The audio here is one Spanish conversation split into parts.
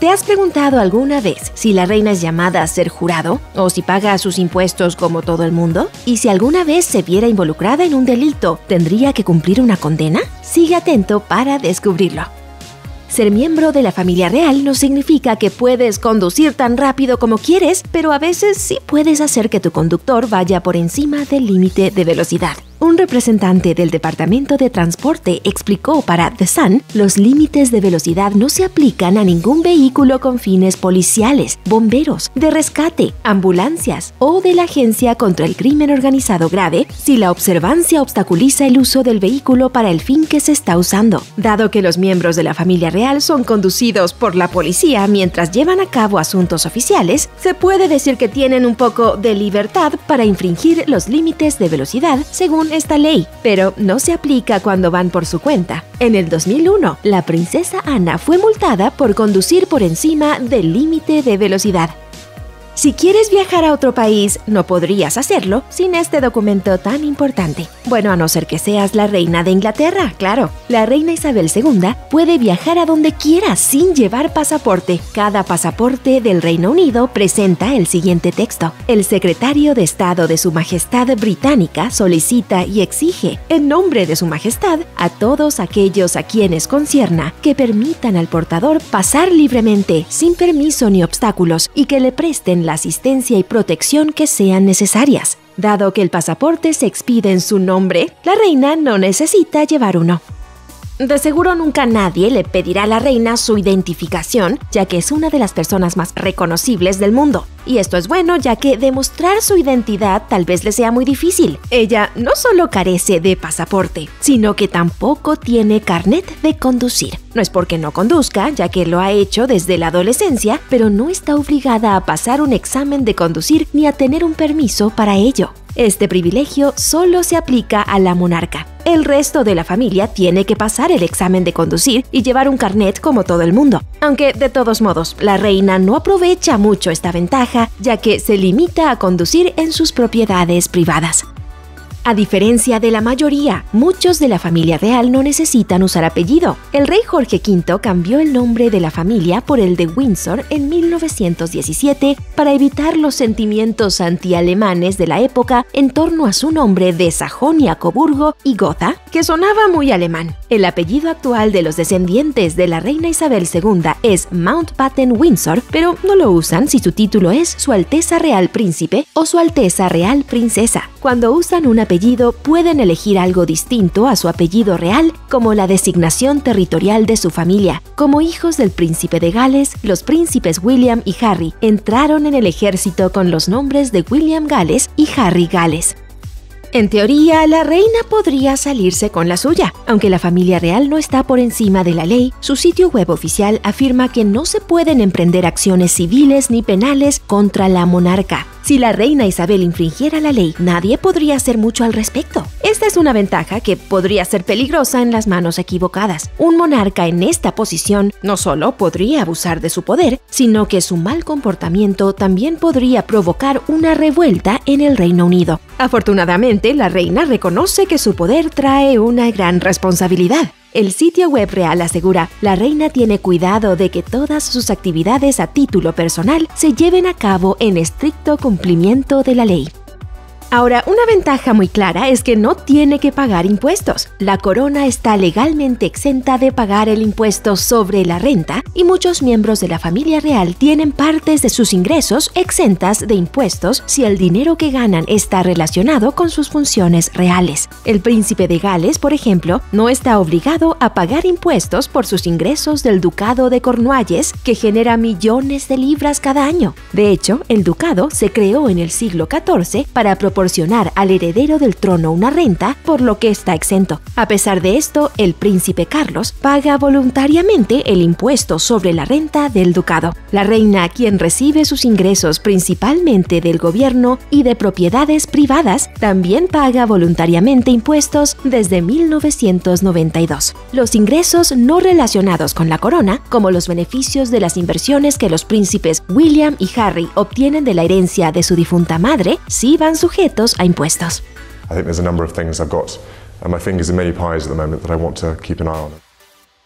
¿Te has preguntado alguna vez si la reina es llamada a ser jurado o si paga sus impuestos como todo el mundo? ¿Y si alguna vez se viera involucrada en un delito, tendría que cumplir una condena? Sigue atento para descubrirlo. Ser miembro de la familia real no significa que puedes conducir tan rápido como quieres, pero a veces sí puedes hacer que tu conductor vaya por encima del límite de velocidad. Un representante del Departamento de Transporte explicó para The Sun, los límites de velocidad no se aplican a ningún vehículo con fines policiales, bomberos, de rescate, ambulancias o de la Agencia contra el Crimen Organizado Grave si la observancia obstaculiza el uso del vehículo para el fin que se está usando. Dado que los miembros de la familia real son conducidos por la policía mientras llevan a cabo asuntos oficiales, se puede decir que tienen un poco de libertad para infringir los límites de velocidad según esta ley, pero no se aplica cuando van por su cuenta. En el 2001, la princesa Ana fue multada por conducir por encima del límite de velocidad. Si quieres viajar a otro país, no podrías hacerlo sin este documento tan importante. Bueno, a no ser que seas la reina de Inglaterra, claro. La reina Isabel II puede viajar a donde quiera sin llevar pasaporte. Cada pasaporte del Reino Unido presenta el siguiente texto. El secretario de Estado de Su Majestad Británica solicita y exige, en nombre de Su Majestad, a todos aquellos a quienes concierna que permitan al portador pasar libremente, sin permiso ni obstáculos, y que le presten la asistencia y protección que sean necesarias. Dado que el pasaporte se expide en su nombre, la reina no necesita llevar uno. De seguro nunca nadie le pedirá a la reina su identificación, ya que es una de las personas más reconocibles del mundo. Y esto es bueno, ya que demostrar su identidad tal vez le sea muy difícil. Ella no solo carece de pasaporte, sino que tampoco tiene carnet de conducir. No es porque no conduzca, ya que lo ha hecho desde la adolescencia, pero no está obligada a pasar un examen de conducir ni a tener un permiso para ello. Este privilegio solo se aplica a la monarca. El resto de la familia tiene que pasar el examen de conducir y llevar un carnet como todo el mundo. Aunque, de todos modos, la reina no aprovecha mucho esta ventaja, ya que se limita a conducir en sus propiedades privadas. A diferencia de la mayoría, muchos de la familia real no necesitan usar apellido. El rey Jorge V cambió el nombre de la familia por el de Windsor en 1917 para evitar los sentimientos antialemanes de la época en torno a su nombre de Sajonia-Coburgo y Gotha, que sonaba muy alemán. El apellido actual de los descendientes de la reina Isabel II es Mountbatten-Windsor, pero no lo usan si su título es Su Alteza Real Príncipe o Su Alteza Real Princesa. Cuando usan un apellido pueden elegir algo distinto a su apellido real como la designación territorial de su familia. Como hijos del príncipe de Gales, los príncipes William y Harry entraron en el ejército con los nombres de William Gales y Harry Gales. En teoría, la reina podría salirse con la suya. Aunque la familia real no está por encima de la ley, su sitio web oficial afirma que no se pueden emprender acciones civiles ni penales contra la monarca. Si la reina Isabel infringiera la ley, nadie podría hacer mucho al respecto. Esta es una ventaja que podría ser peligrosa en las manos equivocadas. Un monarca en esta posición no solo podría abusar de su poder, sino que su mal comportamiento también podría provocar una revuelta en el Reino Unido. Afortunadamente, la reina reconoce que su poder trae una gran responsabilidad. El sitio web real asegura, la reina tiene cuidado de que todas sus actividades a título personal se lleven a cabo en estricto cumplimiento de la ley. Ahora, una ventaja muy clara es que no tiene que pagar impuestos. La corona está legalmente exenta de pagar el impuesto sobre la renta y muchos miembros de la familia real tienen partes de sus ingresos exentas de impuestos si el dinero que ganan está relacionado con sus funciones reales. El príncipe de Gales, por ejemplo, no está obligado a pagar impuestos por sus ingresos del ducado de Cornualles, que genera millones de libras cada año. De hecho, el ducado se creó en el siglo XIV para proporcionar al heredero del trono una renta, por lo que está exento. A pesar de esto, el príncipe Carlos paga voluntariamente el impuesto sobre la renta del ducado. La reina, quien recibe sus ingresos principalmente del gobierno y de propiedades privadas, también paga voluntariamente impuestos desde 1992. Los ingresos no relacionados con la corona, como los beneficios de las inversiones que los príncipes William y Harry obtienen de la herencia de su difunta madre, sí van sujetos a impuestos. I think there's a number of things I've got my fingers in many pies at the moment that I want to keep an eye on.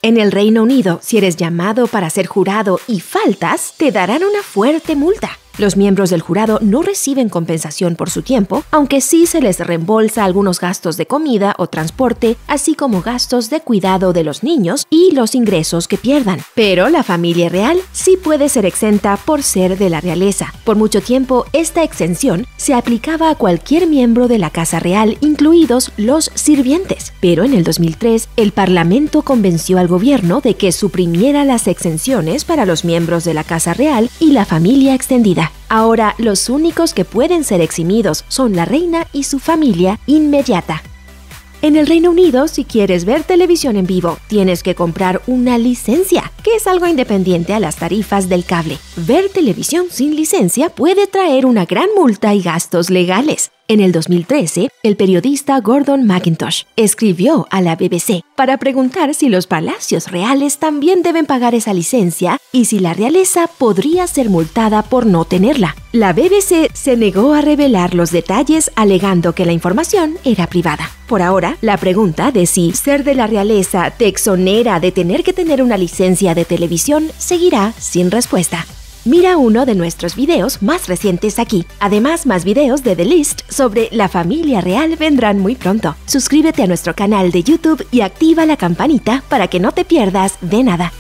En el Reino Unido, si eres llamado para ser jurado y faltas, te darán una fuerte multa. Los miembros del jurado no reciben compensación por su tiempo, aunque sí se les reembolsa algunos gastos de comida o transporte, así como gastos de cuidado de los niños y los ingresos que pierdan. Pero la familia real sí puede ser exenta por ser de la realeza. Por mucho tiempo, esta exención se aplicaba a cualquier miembro de la Casa Real, incluidos los sirvientes. Pero en el 2003, el Parlamento convenció al gobierno de que suprimiera las exenciones para los miembros de la Casa Real y la familia extendida. Ahora los únicos que pueden ser eximidos son la reina y su familia inmediata. En el Reino Unido, si quieres ver televisión en vivo, tienes que comprar una licencia, que es algo independiente a las tarifas del cable. Ver televisión sin licencia puede traer una gran multa y gastos legales. En el 2013, el periodista Gordon McIntosh escribió a la BBC para preguntar si los palacios reales también deben pagar esa licencia y si la realeza podría ser multada por no tenerla. La BBC se negó a revelar los detalles alegando que la información era privada. Por ahora, la pregunta de si ser de la realeza te exonera de tener que tener una licencia de televisión seguirá sin respuesta. Mira uno de nuestros videos más recientes aquí. Además, más videos de The List sobre la familia real vendrán muy pronto. Suscríbete a nuestro canal de YouTube y activa la campanita para que no te pierdas de nada.